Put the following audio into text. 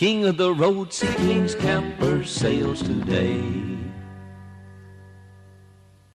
King of the road, see King's Camper sails today.